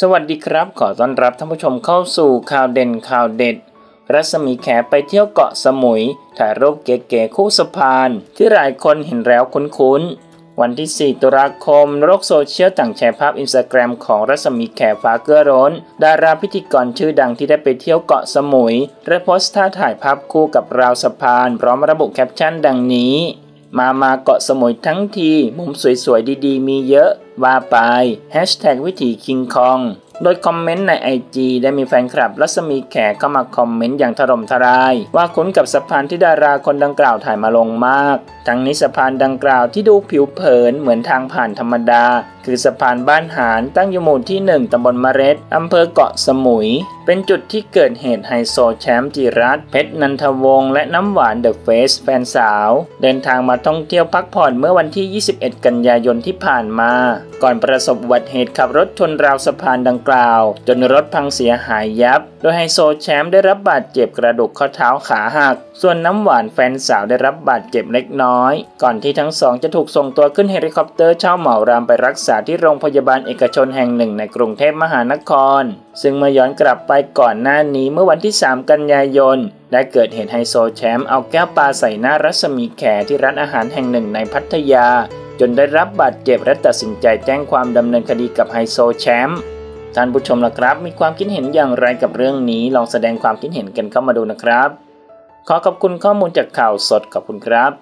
สวัสดีครับ ขอต้อนรับท่านผู้ชมเข้าสู่ข่าวเด่นข่าวเด็ด รัศมีแขไปเที่ยวเกาะสมุย ถ่ายรูปเก๋ๆคู่สะพาน ที่หลายคนเห็นแล้วคุ้นๆ วันที่ 4 ตุลาคม โลกโซเชียลต่างแชร์ภาพอินสตาแกรมของรัศมีแขฟ้าเกื้อล้น ดาราพิธีกรชื่อดังที่ได้ไปเที่ยวเกาะสมุยและโพสต์ท่าถ่ายภาพคู่กับราวสะพาน พร้อมระบุแคปชั่นดังนี้ มามาเกาะสมุยทั้งที มุมสวยๆดีๆ มีเยอะ ว่าไปวิถีคิงคอง โดยคอมเมนต์ใน IG ได้มีแฟนคลับรัศมีแขเข้ามาคอมเมนต์อย่างถล่มทลาย ว่าคุ้นกับสะพานที่ดาราคนดังกล่าวถ่ายมาลงมาก ทั้งนี้สะพานดังกล่าวที่ดูผิวเผินเหมือนทางผ่านธรรมดา คือสะพานบ้านหารตั้งอยู่หมู่ที่ 1ตำบลมะเร็ดอำเภอเกาะสมุย เป็นจุดที่เกิดเหตุไฮโซแชมป์จิรัตเพชรนันทวงศ์และน้ำหวาน The Face แฟนสาว เดินทางมาท่องเที่ยวพักผ่อนเมื่อวันที่ 21 กันยายนที่ผ่านมา ก่อนประสบอุบัติเหตุขับรถชนราวสะพานดังกล่าว จนรถพังเสียหายยับ โดยไฮโซแชมป์ได้รับบาดเจ็บกระดูกข้อเท้าขาหัก ส่วนน้ำหวานแฟนสาวได้รับบาดเจ็บเล็กน้อย ก่อนที่ทั้งสองจะถูกส่งตัวขึ้นเฮลิคอปเตอร์เช่าเหมารามไปรักษาที่โรงพยาบาลเอกชนแห่งหนึ่งในกรุงเทพมหานคร ซึ่งเมื่อย้อนกลับไปก่อนหน้านี้เมื่อวันที่ 3 กันยายนได้เกิดเหตุไฮโซแชมป์เอาแก้วปลาใส่หน้ารัศมีแขที่ร้านอาหารแห่งหนึ่งในพัทยา จนได้รับบาดเจ็บและตัดสินใจแจ้งความดำเนินคดีกับไฮโซแชมป์ ท่านผู้ชมล่ะครับ มีความคิดเห็นอย่างไรกับเรื่องนี้ ลองแสดงความคิดเห็นกันเข้ามาดูนะครับ ขอขอบคุณข้อมูลจากข่าวสดขอบคุณครับ